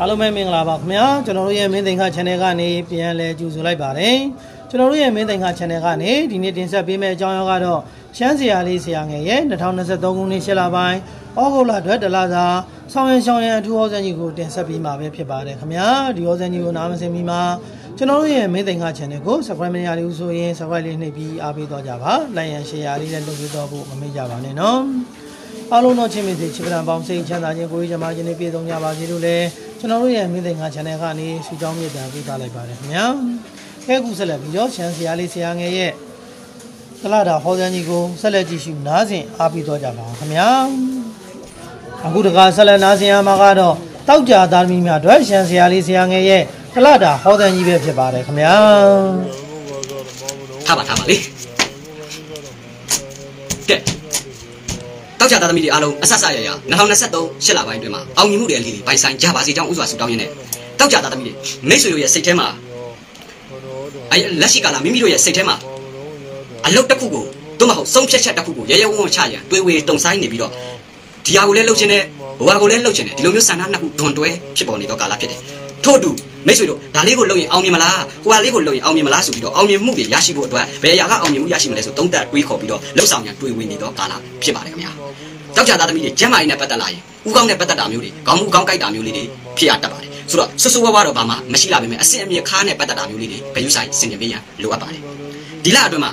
အားလုံးပဲမင်္ဂလာပါခင်ဗျာကျွန်တော်တို့ရဲ့မင်းသိင်္ခ channel ကနေပြန်လဲကြိုဆိုလိုက်ပါတယ်ကျွန်တော်တို့ရဲ့မင်းသိင်္ခ channel ကနေဒီနေ့တင်ဆက်ပေးမယ့်အကြောင်းအရာကတော့ရှမ်းစရာလေးဆရာငယ်ရဲ့2023ခုနှစ်ရှစ်လပိုင်းဩဂုတ်လအတွက်ဒလသာဆောင်းရင်ရှောင်းရင်အထူးဟောစံကြီးကိုတင်ဆက်ပေးမှာပဲဖြစ်ပါတယ်ခင်ဗျာဒီဟောစံကြီးကိုနားမစင်မီမှာကျွန်တော်တို့ရဲ့မင်းသိင်္ခ channel ကို subscribe မရသေးဘူးဆိုရင် subscribe လေးနှိပ်ပြီးအားပေးတော့ကြပါလိုက်ရန် share လေးလည်းလုပ်ပေးတော့ဖို့မမေ့ကြပါနဲ့နော်အားလုံးတော့ချင်းမင်းစီချစ်ပဒံပေါင်းစိတ်ချမ်းသာခြင်းကိုယ်ကြီးကျမခြင်းနဲ့ပြည့်စုံကြပါစေလို့လည်း ကျွန်တော်တို့ရဲ့မိသိငါ channel ကနေဆုတောင်းမြတ်တာပေးထားလိုက်ပါတယ်ခင်ဗျာ။ခဲကူဆက်လက်ပြီးတော့ရှမ်းစရာလေးဆရာငယ်ရဲ့သလာတာဟောစံကြီးကိုဆက်လက်ကြည့်ရှုနားဆင်အားပေးတော့ကြပါအောင်ခင်ဗျာ။အခုတခါဆက်လက်နားဆင်ရမှာကတော့တောက်ကြသားသမီးများအတွက်ရှမ်းစရာလေးဆရာငယ်ရဲ့သလာတာဟောစံကြီးပဲဖြစ်ပါတယ်ခင်ဗျာ။ထားပါထားပါလေ တောက်ကြသားသမီးတွေအားလုံးအဆက်ဆက်ရရ2023ရှစ်လပိုင်းအတွင်းမှာအောင်မြင်မှုတွေအလေးလေးပိုင်ဆိုင်ကြပါစေကြောင်းဥစွာဆုတောင်းရင်းနဲ့တောက်ကြသားသမီးတွေမိတ်ဆွေတို့ရဲ့စိတ်ထဲမှာအဲလက်ရှိကာလမိမိတို့ရဲ့စိတ်ထဲမှာအလုတ်တစ်ခုကိုတို့မဟုတ်ဆုံးဖြတ်ချက်တစ်ခုကိုရဲရဲဝံ့ဝံ့ချရန်တွေးဝေတုံဆိုင်နေပြီးတော့ဒီဟာကိုလည်းလှုပ်ချင်တယ်ဘဝကိုလည်းလှုပ်ချင်တယ်ဒီလိုမျိုးဆန္ဒနှစ်ခုတွန်တွဲဖြစ်ပေါ်နေတော့ကာလဖြစ်တယ် ထို့အတူမိတ်ဆွေတို့ဒါလေးကိုလုပ်ရင်အောင်မြင်မလားဟိုဟာလေးကိုလုပ်ရင်အောင်မြင်မလားဆိုပြီးတော့အောင်မြင်မှုတွေရရှိဖို့အတွက်ဘယ်အရာကအောင်မြင်မှုရရှိမလဲဆိုသုံးသပ်တွေးခေါ်ပြီးတော့လှုပ်ဆောင်ရန်တွေးဝင်နေတော့ကာလဖြစ်ပါတယ်ခင်ဗျာတောက်ကြသားသမီးတွေကျမ်းမာရေးနဲ့ပတ်သက်လာရင်ဥကောင်းနဲ့ပတ်သက်တာမျိုးတွေခေါင်းမှုခေါင်းကိုက်တာမျိုးလေးတွေဖြစ်ရတတ်ပါတယ်ဆိုတော့ဆွဆွဝါးဝါတော့ဘာမှမရှိလာပါမယ်အစစ်အမြစ်ခါးနဲ့ပတ်သက်တာမျိုးလေးတွေဘယ်ယူဆိုင်စင်ကြင်ပေးရန်လိုအပ်ပါတယ်ဒီလအတွင်းမှာ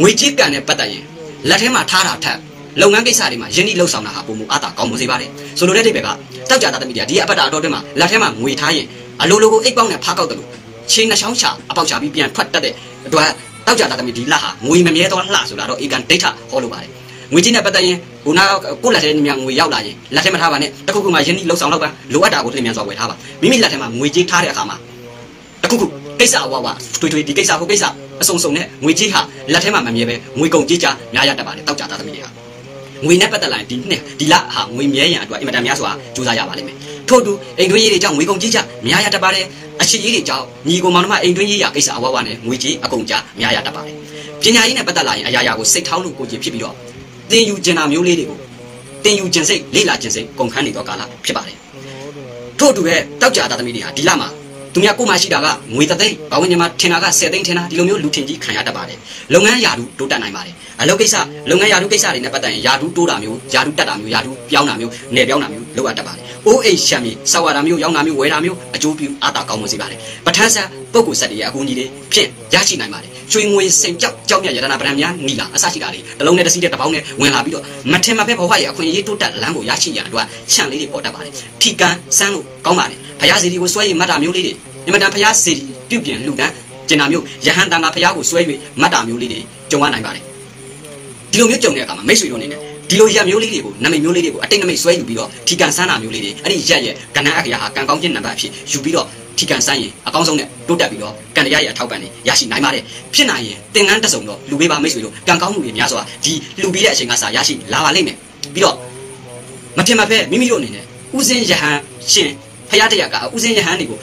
ငွေကြေးကန်နဲ့ပတ်သက်ရင်လက်ထဲမှာထားတာထက် လုပ်ငန်းကိစ္စတွေမှာယင်းနှိလှုပ်ဆောင်တာဟာပုံမူအတာကောင်းမစေပါတယ်ဆိုလိုတဲ့တိတ်ပဲကတောက်ကြသားသမီးတွေကဒီအပတ်တာအတော်အတွင်းမှာလက်ထဲမှာငွေထားရင်အလိုလိုကိုအိတ်ပေါက်နဲ့ဖားကောက်တယ်လို့ချင်းနှချောင်းချအပေါက်ချပြီးပြန်ထွက်တတ်တဲ့အတွက်တောက်ကြသားသမီးဒီလဟာငွေမမြဲတော့လှဆိုတာတော့အေကန်ဒိတ်ထဟောလို့ပါတယ်ငွေချင်းနဲ့ပတ်သက်ရင်ဟိုနာကိုလက်ထဲမှာငွေရောက်လာရင်လက်ထဲမှာထားပါနဲ့တခုခုမှယင်းနှိလှုပ်ဆောင်တော့ပါလိုအပ်တာကိုလျင်မြန်စွာဝယ်ထားပါမိမိလက်ထဲမှာငွေကြေးထားတဲ့အခါမှာတခုခုကိစ္စအဝဝထွေထွေဒီကိစ္စဟိုကိစ္စအစုံစုံနဲ့ငွေကြေးဟာလက်ထဲမှာမမြဲပဲငွေကုန်ကြေးကြများရတတ်ပါတယ်တောက်ကြသားသမီးတွေဟာ ငွေနဲ့ပတ်သက်လာရင်ဒီနှစ်ဒီလဟာငွေမြဲရန်အတွက်အင်မတန်များစွာကြိုးစားရပါလိမ့်မယ်ထို့တူအိမ်တွင်းရေးတွေကြောင့်ငွေကုန်ကြေးကြများရတတ်ပါတယ်အရှိရေးတွေကြောင့်ညီကိုမောင်နှမအိမ်တွင်းရေးရကိစ္စအဝဝနဲ့ငွေကြေးအကုန်ကြများရတတ်ပါတယ်ပညာရေးနဲ့ပတ်သက်လာရင်အရာရာကိုစိတ်ထောင်းလို့ကိုကြည့်ဖြစ်ပြီးတော့သင်ယူကျင်တာမျိုးလေးတွေကိုသင်ယူကျင်စိတ်လေ့လာကျင်စိတ်ကုန်ခန်းနေတော့ကာလဖြစ်ပါတယ်ထို့တူပဲတောက်ကြသားသမီးတွေဟာဒီလမှာ သူများကိုမှရှိတာကငွေတသိန်းဘာဝင်ညီမထင်တာက10သိန်းထင်တာဒီလိုမျိုးလူထင်ကြီးခံရတတ်ပါတယ်လုပ်ငန်းယာတုတိုးတက်နိုင်ပါတယ်အလုပ်ကိစ္စလုပ်ငန်းယာတုကိစ္စတွေနဲ့ပတ်သက်ရင်ယာတုတိုးတာမျိုးယာတုတက်တာမျိုးယာတုပြောင်းတာမျိုးနေပြောင်းတာမျိုးလုပ်ရတတ်ပါတယ်အိုးအိမ်ရှမ်းမြေစောက်ရတာမျိုးရောင်းတာမျိုးဝယ်တာမျိုးအကျိုးပြုအားတာကောင်းမွန်စေပါတယ်ပဋ္ဌာန်းဆက်ပုဂ္ဂိုလ်ဆက်တွေရဲ့အကူအညီတွေဖြင့်ရရှိနိုင်ပါတယ်ရွှေငွေစိန်ကြောက်ကြောက်မြတ်ရတနာပဒံများနီလာအစရှိတာတွေတလုံးနဲ့တစ်စီးတဲ့တစ်ပေါင်းနဲ့ဝင်လာပြီးတော့မထင်မဖက်ဘဝရဲ့အခွင့်အရေးတိုးတက်လမ်းကိုရရှိရန်အတွက်ချန့်လေးတွေပေါ်တတ်ပါတယ်ထီကန်စမ်းလို့ကောင်းပါတယ်ဖရာစီဒီကိုဆွဲရင်မတ်တာမျိုးလေးတွေအင်မတန်ဖျားစီပြုတ်ပြင်လှူဒန်းကျင်နာမျိုးယဟန်တန်ကဖျားကိုဆွဲ၍မတ်တာမျိုးလေးတွေကြုံရနိုင်ပါတယ်ဒီလိုမျိုးကြုံတဲ့အခါမှာမိတ်ဆွေတို့အနေနဲ့ဒီလိုရက်မျိုးလေးတွေကိုနမိတ်မျိုးလေးတွေကိုအတိတ်နမိတ်ဆွဲယူပြီးတော့ထီကန်ဆန်းတာမျိုးလေးတွေအဲ့ဒီရက်ရဲ့ကဏ္ဍအက္ခရာဟာကံကောင်းခြင်းနံပါတ်အဖြစ်ယူပြီးတော့ ထီကန်ဆန်းရင်အကောင်းဆုံးနဲ့တိုးတက်ပြီးတော့ကံတရားရဲ့အထောက်ပံ့တွေရရှိနိုင်ပါတယ်ဖြစ်နိုင်ရင်သင်္ကန်းတစ်စုံတော့လူပေးပါမိတ်ဆွေတို့ကံကောင်းမှုတွေများစွာဒီလူပေးတဲ့အချိန်ကစရရှိလာပါလိမ့်မယ်ပြီးတော့မဖြစ်မဖက်မိမိတို့အနေနဲ့ဥစဉ်ယဟန်ရှင်ဖရာတရားကဥစဉ်ယဟန်တွေကို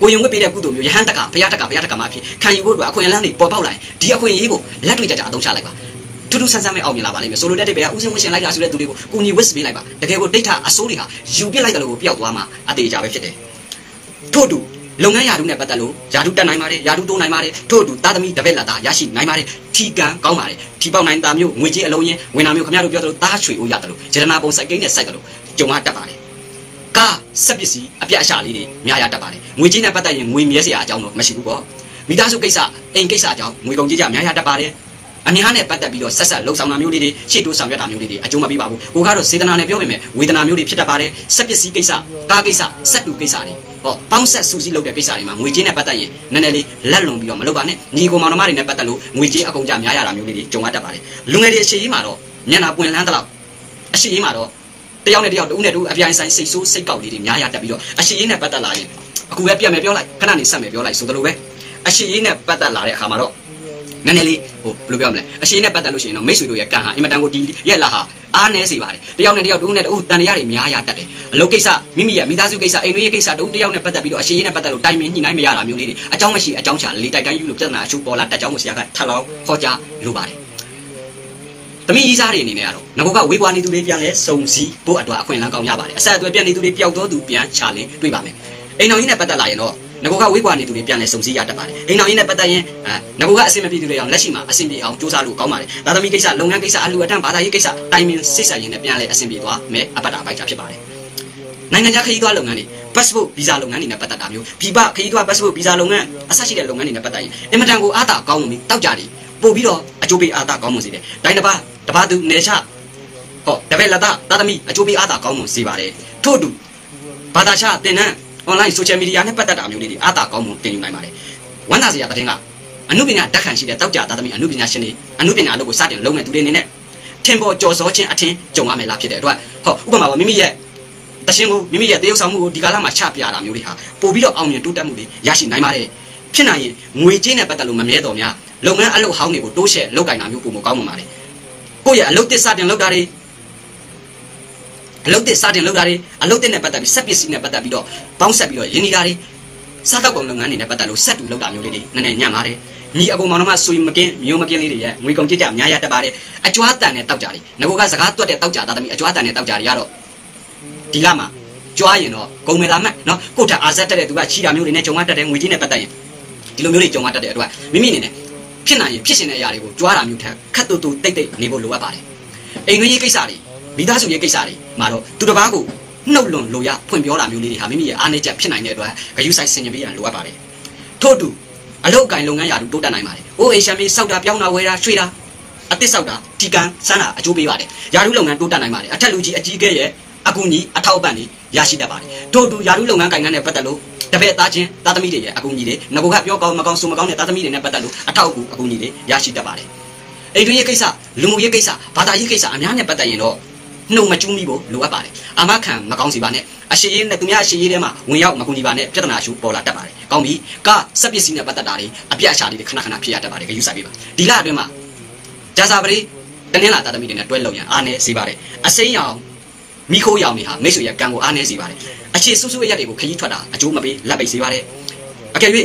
ကိုရင်ဝတ်ပေးတဲ့ကုသိုလ်မျိုးယဟန်တကဘုရားတကဘုရားတကမှာဖြစ်ခံယူဖို့အတွက်အခွင့်အလမ်းတွေပေါ်ပေါက်လာရင်ဒီအခွင့်အရေးကိုလက်တွေ့ကြကြအသုံးချလိုက်ပါထူးထူးဆန်းဆန်းပဲအောင်မြင်လာပါလိမ့်မယ်ဆိုလိုတဲ့တိတ်ပဲဥစဉ်ဝရှင်လိုက်တာဆိုတဲ့သူတွေကိုကိုညီဝစ်ပေးလိုက်ပါတကယ်ကိုဒိဋ္ဌအစိုးတွေဟာယူပြစ်လိုက်တယ်လို့ပျောက်သွားမှာအသေးကြပဲဖြစ်တယ် ထို့တူလုပ်ငန်းယာတုနဲ့ပတ်သက်လို့ယာတုတက်နိုင်ပါတယ်ယာတုတိုးနိုင်ပါတယ်ထို့အတူသားသမီးတပည့်လက်သားရရှိနိုင်ပါတယ်ထီကန်ကောင်းပါတယ်ထီပေါက်နိုင်တာမျိုးငွေကြေးအလုံးရင်းဝင်တာမျိုးခင်ဗျားတို့ပြောသလိုသားချွေဦးရတယ်လို့ဂျရနာပုံစိုက်ကိန်းနဲ့စိုက်တယ်လို့ကြုံရတတ်ပါတယ်ကားစက်ပစ္စည်းအပြတ်အရှလေးတွေများရတတ်ပါတယ်ငွေကြေးနဲ့ပတ်သက်ရင်ငွေမြဲစရာအကြောင်းတော့မရှိဘူးပေါ့မိသားစုကိစ္စအိမ်ကိစ္စအကြောင်းငွေကုန်ကြေးကြများရတတ်ပါတယ် အများနဲ့ပတ်သက်ပြီးတော့ဆက်ဆက်လှုပ်ဆောင်တာမျိုးလေးတွေရှေ့တိုးဆောင်ရွက်တာမျိုးလေးတွေအကျုံးမပေးပါဘူးကိုကတော့စေတနာနဲ့ပြောပေမဲ့ဝေဒနာမျိုးတွေဖြစ်တတ်ပါတယ်စက်ပစ္စည်းကိစ္စကားကိစ္စစက်တူကိစ္စတွေဟောပေါင်းဆက်စူးစီးလုပ်တဲ့ကိစ္စတွေမှာငွေကြေးနဲ့ပတ်သက်ရင်နည်းနည်းလေးလက်လွန်ပြီးတော့မလုပ်ပါနဲ့ညီကိုမောင်နှမတွေနဲ့ပတ်သက်လို့ငွေကြေးအကုန်ကြများရတာမျိုးလေးတွေကြုံရတတ်ပါတယ်လူငယ်တွေအရှိကြီးမှာတော့မျက်နှာပွင့်လန်းတလောက်အရှိကြီးမှာတော့တယောက်နဲ့တယောက်တူနဲ့တူအပြိုင်ဆိုင်စိတ်ဆိုးစိတ်ကောက်လေးတွေများရတတ်ပြီးတော့အရှိကြီးနဲ့ပတ်သက်လာရင်အခုပဲပြတ်မယ်ပြောလိုက်ခဏနေဆက်မယ်ပြောလိုက်ဆိုသလိုပဲအရှိကြီးနဲ့ပတ်သက်လာတဲ့အခါမှာတော့ နည်းနည်းလေးဟိုဘယ်လိုပြောမလဲအရှိနဲ့ပတ်သက်လို့ရှိရင်တော့မိတ်ဆွေတို့ရဲ့ကံဟာအင်မတန်ကိုဒီရက်လာဟာအားနည်းစေပါတယ်တယောက်နဲ့တယောက်တူနဲ့တူတန်တရားတွေများရတတ်တယ်အလုပ်ကိစ္စမိမိရဲ့မိသားစုကိစ္စအိမ်တွင်းရေးကိစ္စတူတယောက်နဲ့ပတ်သက်ပြီးတော့အရှိနဲ့ပတ်သက်လို့တိုင်ပင်ညှိနှိုင်းမရတာမျိုးလေးတွေအကြောင်းမရှိအကြောင်းချလေးတိုက်တိုင်းယူလို့ပြဿနာအချိုးပေါ်လာတက်ကြောင်းကိုဆရာကထပ်လောင်းခေါ်ကြလိုပါတယ်သမီးကြီးစားတွေအနေနဲ့ကတော့ငကောကဝေးပွားနေသူတွေပြန်လဲစုံစည်းဖို့အတွက်အခွင့်အလမ်းကောင်းရပါတယ်အဆက်အသွယ်ပြန်နေသူတွေပျောက်တော့သူပြန်ချလင်းတွေ့ပါမယ်အိမ်တော်ကြီးနဲ့ပတ်သက်လာရင်တော့ ငကောကဝေးကွာနေသူတွေပြန်လဲစုံစည်းရတတ်ပါတယ်အိမ်တော်ကြီးနဲ့ပတ်သက်ရင်အဲငကောကအဆင်မပြေသူတွေအောင်လက်ရှိမှာအဆင်ပြေအောင်စူးစမ်းလို့ကောင်းပါတယ်ဒါသမီးကိစ္စလုပ်ငန်းကိစ္စအလူအတန်းဘာသာရေးကိစ္စတိုင်ပင်စိတ်ဆက်ရင်လည်းပြန်လဲအဆင်ပြေသွားမယ်အပတ်တာပိုက်တာဖြစ်ပါတယ်နိုင်ငံခြားခရီးသွားလုပ်ငန်းတွေ passport visa လုပ်ငန်းတွေနဲ့ပတ်သက်တာမျိုးပြည်ပခရီးသွား passport visa လုပ်ငန်းအဆရှိတဲ့လုပ်ငန်းတွေနဲ့ပတ်သက်ရင်အင်မတန်ကိုအားတာကောင်းလို့တောက်ကြတယ်ပို့ပြီးတော့အကျိုးပေးအားတာကောင်းမှုစီတယ်ဒိုင်းတစ်ပါးတပါးသူနေချဟောတပည့်လက်သားတာသမီအကျိုးပေးအားတာကောင်းမှုစီပါတယ်ထို့တူဘာသာချတင်နန်း online social media နဲ့ပတ်သက်တာမျိုးလေးတွေအားတာကောင်းမှုတင်ယူနိုင်ပါတယ်ဝမ်းသာစရာတဲ့ကအမှုပညာတက်ခံရှိတဲ့တောက်ကြသားသမီးအမှုပညာရှင်တွေအမှုပညာအလုပ်ကိုစတင်လုပ်မဲ့သူတွေအနေနဲ့ထင်ပေါ်ကြော်စောခြင်းအထင်ကြုံရမယ်လားဖြစ်တဲ့အတွက်ဟောဥပမာပါမိမိရဲ့တရှင်ကိုမိမိရဲ့တရုပ်ဆောင်မှုကိုဒီကာလမှာချပြတာမျိုးတွေဟာပို့ပြီးတော့အောင်မြင်တိုးတက်မှုတွေရရှိနိုင်ပါတယ်ဖြစ်နိုင်ရင်ငွေကြေးနဲ့ပတ်သက်လို့မမြဲတော်များလုပ်ငန်းအလုပ်ဟောင်းတွေကိုတိုးရှဲလုပ်ကင်တာမျိုးပုံမကောင်းမှပါတယ်ကိုယ့်ရဲ့အလုပ်တစ်စတင်လုပ်တာတွေ အလုပ်တစ်စတင်လုပ်တာတွေအလုပ်တစ်နဲ့ပတ်သက်ပြီးစက်ပစ္စည်းနဲ့ပတ်သက်ပြီးတော့ပေါင်းဆက်ပြီးတော့ယင်းနေတာတွေစားတော့ကုန်လုပ်ငန်းတွေနဲ့ပတ်သက်လို့ဆက်တူလုပ်တာမျိုးလေးတွေနည်းနည်းညံ့ပါတယ်ညီအကုန်မောင်နှမဆွေမကင်းမျိုးမကင်းလေးတွေရဲ့ငွေကုန်ကြကြအများရတတ်ပါတယ်အကျွမ်းတန်နဲ့တောက်ကြတယ်ငကိုကစကားတွက်တဲ့တောက်ကြသားသမီးအကျွမ်းတန်နဲ့တောက်ကြတွေကတော့ဒီလမှာကြွားရင်တော့ကုန်မယ်လားမှတ်နော်ကိုထအာဇက်တက်တဲ့သူကချီတာမျိုးတွေနဲ့ဂျုံမတက်တဲ့ငွေကြီးနဲ့ပတ်သက်ရင်ဒီလိုမျိုးတွေဂျုံမတက်တဲ့အတွက်မိမိအနေနဲ့ဖြစ်နိုင်ရင်ဖြစ်ရှင်တဲ့အရာတွေကိုကြွားတာမျိုးထက်ခက်တူတူတိတ်တိတ်နေဖို့လိုအပ်ပါတယ်အိမ်ငွေကြီးကိစ္စတွေမိသားစုရေးကိစ္စတွေ မှာတော့သူတစ်ပါးကိုနှုတ်လွန်လိုရဖွင့်ပြောတာမျိုးလေးတွေဟာမိမိရဲ့အားနည်းချက်ဖြစ်နိုင်တဲ့အတွက်ဂယုဆိုင်ဆင်ញင်ပေးရန်လိုအပ်ပါတယ်ထို့တူအလုတ်ကင်လုပ်ငန်းရာထူးတိုးတက်နိုင်ပါတယ်။အိုးအေရှမ်းမီစောက်တာပြောင်းတာဝယ်တာရွှေတာအသစ်စောက်တာတီကန်စမ်းတာအကျိုးပေးပါတယ်။ရာထူးလုပ်ငန်းတိုးတက်နိုင်ပါတယ်။အထက်လူကြီးအကြီးကဲရဲ့အကူအညီအထောက်အပံ့တွေရရှိတတ်ပါတယ်။ထို့တူရာထူးလုပ်ငန်းကင်ငန်းနဲ့ပတ်သက်လို့တပည့်သားချင်းသားသမီးတွေရဲ့အကူအညီတွေငကိုကပြောကောင်းမကောင်းဆိုမကောင်းတဲ့သားသမီးတွေနဲ့ပတ်သက်လို့အထောက်အကူအကူအညီတွေရရှိတတ်ပါတယ်။အိမ်တွင်းရေးကိစ္စလူမှုရေးကိစ္စဘာသာရေးကိစ္စအများနဲ့ပတ်သက်ရင်တော့ နှုံမကျူးမိဖို့လိုအပ်ပါတယ်အာမခံမကောင်းစီပါနဲ့အရှိရေးနဲ့သူများအရှိရေးထဲမှာဝင်ရောက်မကူညီပါနဲ့ပြဿနာရှုပေါ်လာတတ်ပါတယ်ကောင်းပြီကစက်ပစ္စည်းနဲ့ပတ်သက်တာတွေအပြတ်အချာတွေခဏခဏဖြစ်ရတတ်ပါတယ်ဂရုစိုက်ပေးပါဒီလအတွင်းမှာဂျာစာပရိတနင်္လာတာသမီးတွေနဲ့တွဲလုံရန်အားနေစီပါတယ်အစိမ်းရောင်မိခိုးရောင်တွေဟာမိတ်ဆွေရဲ့ကံကိုအားနေစီပါတယ်အခြေဆူဆူရက်တွေကိုခရီးထွက်တာအကျိုးမပေးလက်ပိတ်စီပါတယ်အကယ်၍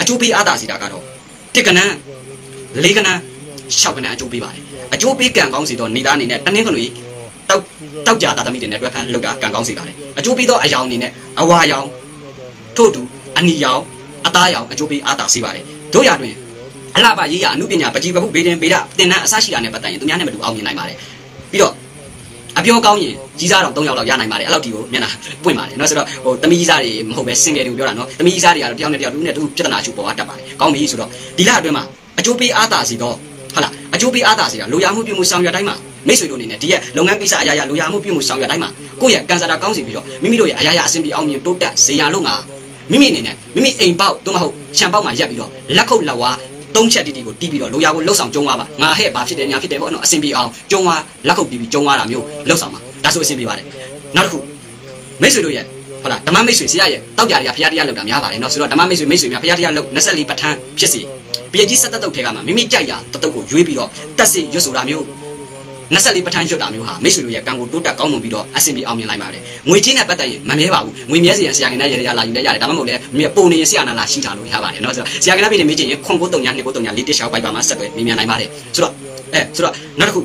အကျိုးပေးအားသာစီတာကတော့တစ်ကနန်းလေးကနန်းရှောက်ကနန်းအကျိုးပေးပါတယ်အကျိုးပေးကံကောင်းစီတော့နေသားအနေနဲ့တနင်္ဂနွေ တောက်တောက်ကြတာသမီးတွေနဲ့တွဲဖန်လောက်တာကံကောင်းစီပါတယ်အကျိုးပေးသောအယောင်အနေနဲ့အဝါယောင်ထို့တူအနီယောင်အသားယောင်အကျိုးပေးအားတာစီပါတယ်တို့ရတွင်အလှပရေးရအမှုပညာပကြီးပခုဘေးတင်ဘေးဒတင်နန်းအစရှိတာနဲ့ပတ်သက်ရင်သူများနဲ့မတူအောင်မြင်နိုင်ပါတယ်ပြီးတော့အပြောကောင်းရင်ကြီးစားတော့၃ယောက်လောက်ရနိုင်ပါတယ်အဲ့လောက်ဒီကိုမျက်နှာပွင့်ပါတယ်เนาะဆိုတော့ဟိုတမီးကြီးစားတွေမဟုတ်ပဲစင်ငယ်တွေကိုပြောတာเนาะတမီးကြီးစားတွေကတော့တယောက်နဲ့တယောက်တူနဲ့တူပြဿနာရှုပေါ်တတ်ပါတယ်ကောင်းပြီဆိုတော့ဒီလအတွင်းမှာအကျိုးပေးအားတာစီတော့ဟုတ်လားအကျိုးပေးအားတာစီကလိုရာမှုပြုမှုဆောင်ရွက်တိုင်းမှာ မိတ်ဆွေတို့အနေနဲ့ဒီရက်လုပ်ငန်းကိစ္စအရာရာလူရမှုပြုမှုဆောင်ရွက်တိုင်းမှာကိုယ့်ရဲ့ကန်ဆာတာကောင်းစီပြီးတော့မိမိတို့ရဲ့အရာရာအဆင်ပြေအောင်မြင်တိုးတက်စေရလို့ငါမိမိအနေနဲ့မိမိအိမ်ပေါက်သို့မဟုတ်ခြံပေါက်မှာရက်ပြီးတော့လက်ခုပ်လက်ဝါးသုံးချက်တိတိကိုတီးပြီးတော့လိုရာကိုလှုပ်ဆောင်ကျုံသွားပါငါဟဲ့ဘာဖြစ်တယ်ညာဖြစ်တယ်ပေါ့နော်အဆင်ပြေအောင်ကျုံသွားလက်ခုပ်တီးပြီးကျုံသွားတာမျိုးလှုပ်ဆောင်ပါဒါဆိုအဆင်ပြေပါတယ်နောက်တစ်ခုမိတ်ဆွေတို့ရဲ့ဟုတ်လားဓမ္မမိတ်ဆွေဆရာရဲ့တောက်ကြရရဖရာတရားလောက်တာများပါတယ်နော်ဆိုတော့ဓမ္မမိတ်ဆွေမိတ်ဆွေများဖရာတရားလောက်24ပဋ္ဌာန်းဖြစ်စီပြည်ကြီးဆက်တတုတ်ထဲကမှမိမိကြိုက်ရာတတုတ်ကိုရွေးပြီးတော့တက်စီရွတ်ဆိုတာမျိုး 24ပဋ္ဌာန်းရွတ်တာမျိုးဟာမိတ်ဆွေတို့ရဲ့ကံကိုတိုးတက်ကောင်းမွန်ပြီးတော့အဆင်ပြေအောင်မြင်နိုင်ပါတယ်ငွေချင်းနဲ့ပတ်သက်ရင်မမြဲပါဘူးငွေမြဲစီရင်ဆရာကနဲ့ရရလာယူလဲရတယ်ဒါမှမဟုတ်လဲမြပုံနေရင်ဆရာနာလာရှိတာလို့ရပါတယ်เนาะဆိုတော့ဆရာကနဲ့ပြည်နေမေးချင်ရင်ခွန်ကိုတုံညာနှစ်ကိုတုံညာလေးတစ်ချောက်ပိုက်ပါမှာဆက်သွယ်မြင်မြန်နိုင်ပါတယ်ဆိုတော့အဲဆိုတော့နောက်တစ်ခု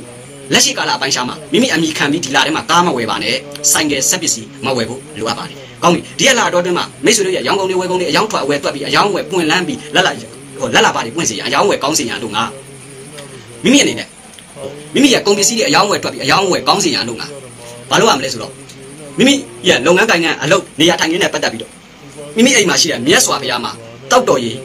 လက်ရှိကာလအပိုင်းရှားမှာမိမိအမိခံပြီးဒီလာထဲမှာကားမဝယ်ပါနဲ့ဆိုင်ကယ်ဆက်ပစ္စည်းမဝယ်ဖို့လိုအပ်ပါတယ်ကောင်းပြီဒီရက်လာတော့တွင်းမှာမိတ်ဆွေတို့ရဲ့ရောင်းကုန်တွေဝယ်ကုန်တွေအယောင်းထွက်အဝယ်တွက်ပြီးအယောင်းဝယ်ပွင့်လန်းပြီးလက်လာဟိုလက်လာပါတွေပွင့်စီရအယောင်းဝယ်ကောင်းစီရလို့ငါမိမိအနေနဲ့ မိမိရဲ့ကုန်ပစ္စည်းတွေအယောင်းဝယ်တွက်ပြီးအယောင်းဝယ်ကောင်းစီရလို့ငါဘာလို့ရမလဲဆိုတော့မိမိရဲ့လုပ်ငန်းကိုင်ငန်းအလုပ်နေရာထိုင်ခင်းနဲ့ပတ်သက်ပြီးတော့မိမိအိမ်မှာရှိတဲ့မြတ်စွာဘုရားမှာတောက်တော်ရည်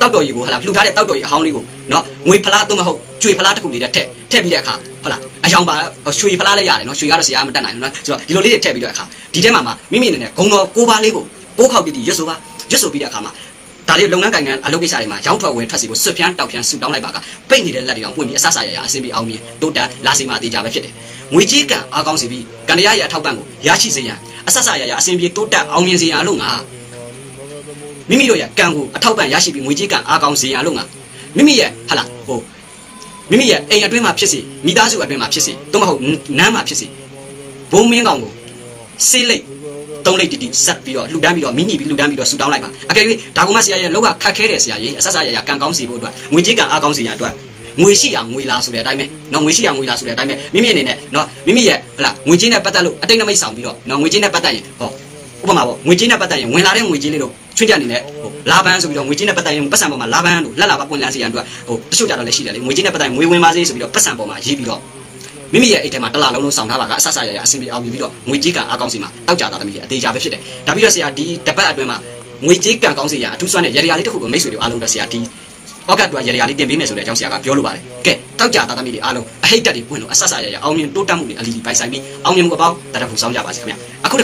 တောက်တော်ရီကိုဟာလာလှူထားတဲ့တောက်တော်ရီအဟောင်းလေးကိုနော်ငွေဖလားသို့မဟုတ်ကျွေဖလားတစ်ခုလေးနဲ့ထည့်ထည့်ပြီးတဲ့အခါဟုတ်လားအယောင်ပါရွှေဖလားလည်းရတယ်နော်ရွှေကတော့ဆရာမတက်နိုင်ဘူးနော်ဆိုတော့ဒီလိုလေးတွေထည့်ပြီးတဲ့အခါဒီထဲမှာမှမိမိအနေနဲ့ဂုံတော်ကိုးပါးလေးကိုပိုးခောက်တည်တည်ရွတ်ဆိုပါရွတ်ဆိုပြီးတဲ့အခါမှာ ဒါလေးလုပ်ငန်းကိုင်ငန်းအလုပ်ကိစ္စတွေမှာရောင်းထွက်ဝယ်ထွက်စီကိုဆွဖြန်းတောက်ဖြန်းဆူတောင်းလိုက်ပါကပိတ်နေတဲ့လက်တွေအောင်ပွင့်ပြီးအဆဆရရအဆင်ပြေအောင်မြင်တိုးတက်လာစီမှာအသေးကြပဲဖြစ်တယ်ငွေကြီးကံအားကောင်းစီပြီးကန္တရရဲ့အထောက်ပံ့ကိုရရှိစေရန်အဆဆရရအဆင်ပြေတိုးတက်အောင်မြင်စေရန်အလို့ငါမိမိတို့ရဲ့ကံကိုအထောက်ပံ့ရရှိပြီးငွေကြေးကံအားကောင်းစေရန်လို့ငါမိမိရဲ့ဟာလာဟိုမိမိရဲ့အိမ်အတွင်းမှာဖြစ်စီမိသားစုအတွင်းမှာဖြစ်စီတော့မဟုတ်နန်းမှာဖြစ်စီဘုံမင်းကောင်ကိုစေးလိတ် သုံးလိတ်တီတီဆက်ပြီးတော့လှူဒန်းပြီးတော့မိမိပြီးလှူဒန်းပြီးတော့ဆူတောင်းလိုက်ပါအကယ်၍ဒါကုမဆရာရဲ့လောကခတ်ခဲတဲ့ဆရာကြီးအဆက်ဆက်ရရကံကောင်းစီဖို့အတွက်ငွေကြေးကံအားကောင်းစီရန်အတွက်ငွေရှိရငွေလာဆိုတဲ့အတိုင်းပဲနော်ငွေရှိရငွေလာဆိုတဲ့အတိုင်းပဲမိမိအနေနဲ့နော်မိမိရဲ့ဟလာငွေချင်းနဲ့ပတ်သက်လို့အတိတ်နမိတ်ဆောင်ပြီးတော့နော်ငွေချင်းနဲ့ပတ်သက်ရင်ဟောဥပမာပေါ့ငွေချင်းနဲ့ပတ်သက်ရင်ဝင်လာတဲ့ငွေချင်းလေးတို့ချွတ်ကြအနေနဲ့ဟိုလာဘန်းဆိုပြီးတော့ငွေချင်းနဲ့ပတ်သက်ရင်ပတ်စံပေါ်မှာလာဘန်းလို့လက်လာပါပွင့်လန်းစီရန်အတွက်ဟိုတချို့ကြတော့လည်းရှိတယ်လေငွေချင်းနဲ့ပတ်သက်ရင်ငွေဝင်ပါစေဆိုပြီးတော့ပတ်စံပေါ်မှာရေးပြီးတော့ မိမိရဲ့အိတ်ထဲမှာတစ်လလုံးလုံးဆောင်ထားပါကအဆဆရရအဆင်ပြေအောင်ပြီးတော့ငွေကြေးကအားကောင်းစီမှာတောက်ကြတာသမီးတွေအသေးချာပဲဖြစ်တယ်ဒါပြီးတော့ဆရာဒီတပတ်အတွင်းမှာငွေကြေးကံကောင်းစီရအထူးစွမ်းတဲ့ရရလေးတစ်ခုကိုမိတ်ဆွေတွေအားလုံးတော့ဆရာဒီဩကတ်တို့ရရလေးတင်ပေးမယ်ဆိုတဲ့အကြောင်းဆရာကပြောလိုပါတယ်ကဲတောက်ကြတာသမီးတွေအားလုံးအဟိတ်တက်တွေပွင့်လို့အဆဆရရအောင်မြင်တိုးတက်မှုတွေအလီလီပိုင်ဆိုင်ပြီးအောင်မြင်မှုအပေါင်းတရဖူဆောင်ကြပါစေခင်ဗျအခု